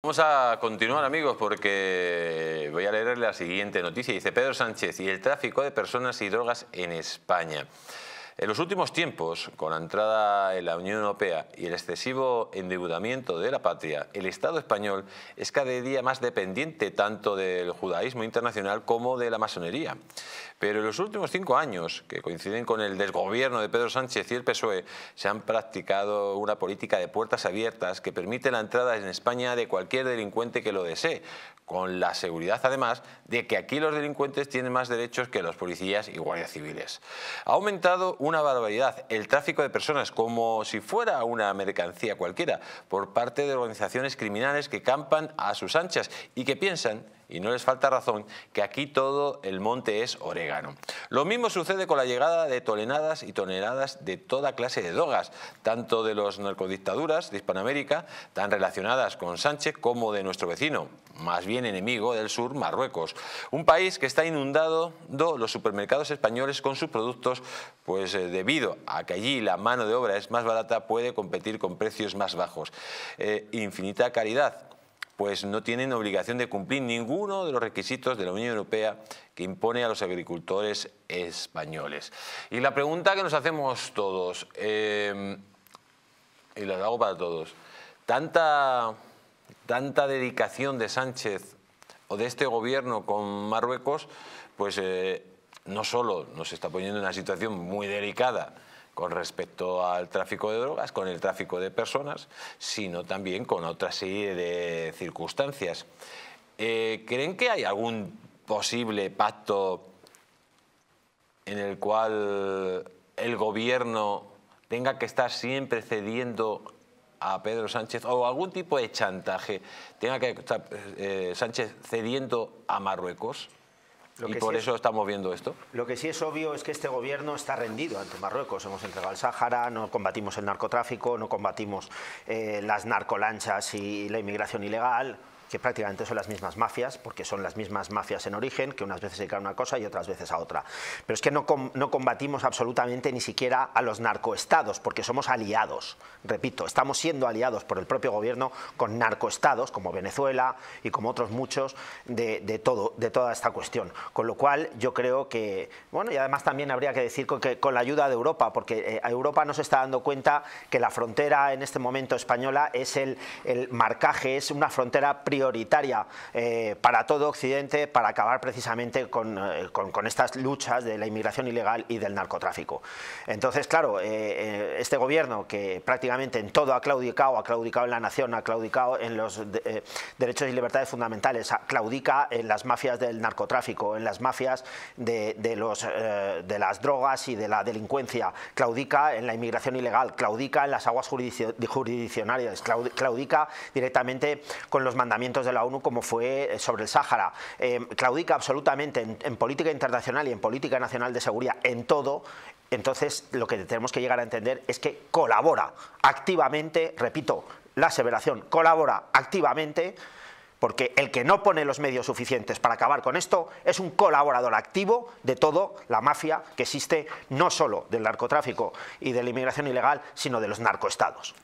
Vamos a continuar amigos porque voy a leerle la siguiente noticia. Dice Pedro Sánchez y el tráfico de personas y drogas en España. En los últimos tiempos, con la entrada en la Unión Europea y el excesivo endeudamiento de la patria, el Estado español es cada día más dependiente tanto del judaísmo internacional como de la masonería. Pero en los últimos cinco años, que coinciden con el desgobierno de Pedro Sánchez y el PSOE, se han practicado una política de puertas abiertas que permite la entrada en España de cualquier delincuente que lo desee, con la seguridad además de que aquí los delincuentes tienen más derechos que los policías y guardias civiles. Ha aumentado una barbaridad el tráfico de personas como si fuera una mercancía cualquiera por parte de organizaciones criminales que campan a sus anchas y que piensan y no les falta razón que aquí todo el monte es orégano. Lo mismo sucede con la llegada de toneladas y toneladas de toda clase de drogas, tanto de los narcodictaduras de Hispanoamérica, tan relacionadas con Sánchez, como de nuestro vecino, más bien enemigo del sur, Marruecos. Un país que está inundado los supermercados españoles con sus productos, pues eh, debido a que allí la mano de obra es más barata, puede competir con precios más bajos. Eh, infinita caridad pues no tienen obligación de cumplir ninguno de los requisitos de la Unión Europea que impone a los agricultores españoles. Y la pregunta que nos hacemos todos, eh, y la hago para todos, ¿tanta, tanta dedicación de Sánchez o de este gobierno con Marruecos, pues eh, no solo nos está poniendo en una situación muy delicada, con respecto al tráfico de drogas, con el tráfico de personas, sino también con otra serie de circunstancias. Eh, ¿Creen que hay algún posible pacto en el cual el gobierno tenga que estar siempre cediendo a Pedro Sánchez o algún tipo de chantaje tenga que estar eh, Sánchez cediendo a Marruecos? Y por eso estamos viendo esto. Lo que sí es obvio es que este gobierno está rendido ante Marruecos. Hemos entregado el Sáhara, no combatimos el narcotráfico, no combatimos eh, las narcolanchas y la inmigración ilegal que prácticamente son las mismas mafias, porque son las mismas mafias en origen, que unas veces se dedican a una cosa y otras veces a otra. Pero es que no, no combatimos absolutamente ni siquiera a los narcoestados, porque somos aliados. Repito, estamos siendo aliados por el propio gobierno con narcoestados, como Venezuela y como otros muchos, de, todo, de toda esta cuestión. Con lo cual yo creo que, bueno, y además también habría que decir que con la ayuda de Europa, porque eh, Europa no se está dando cuenta que la frontera en este momento española es el, el marcaje, es una frontera prioritaria prioritaria eh, para todo Occidente para acabar precisamente eh, con, estas luchas de la inmigración ilegal y del narcotráfico. Entonces, claro, eh, este gobierno que prácticamente en todo ha claudicado, ha claudicado en la nación, ha claudicado en los derechos y libertades fundamentales, claudica en las mafias del narcotráfico, en las mafias de, las drogas y de la delincuencia, claudica en la inmigración ilegal, claudica en las aguas jurisdiccionales, claudica directamente con los mandamientos de la ONU como fue eh, sobre el Sáhara. Eh, claudica absolutamente en, política internacional y en política nacional de seguridad, en todo, entonces lo que tenemos que llegar a entender es que colabora activamente, repito, la aseveración, colabora activamente porque el que no pone los medios suficientes para acabar con esto es un colaborador activo de toda la mafia que existe no solo del narcotráfico y de la inmigración ilegal, sino de los narcoestados.